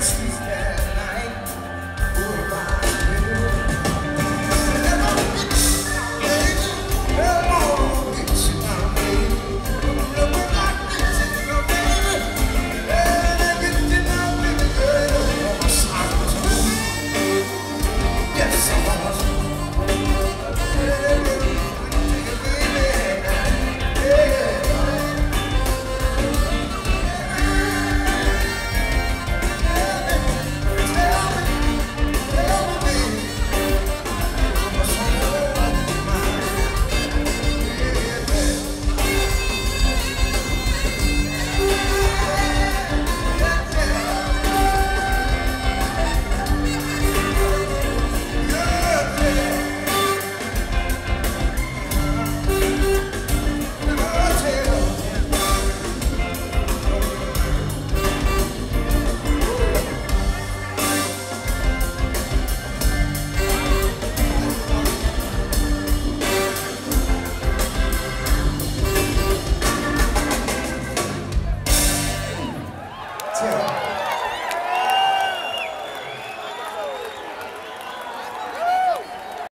yes we can.